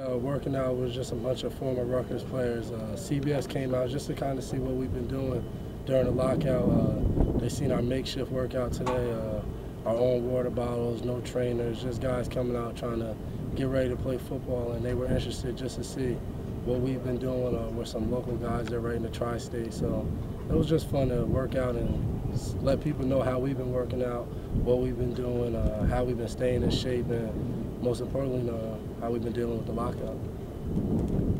Uh, working out was just a bunch of former Rutgers players. Uh, CBS came out just to kind of see what we've been doing during the lockout. Uh, they seen our makeshift workout today, uh, our own water bottles, no trainers, just guys coming out trying to get ready to play football, and they were interested just to see what we've been doing uh, with some local guys that are right in the tri-state. So it was just fun to work out and let people know how we've been working out, what we've been doing, uh, how we've been staying in shape, and most importantly, uh, how we've been dealing with the lockout.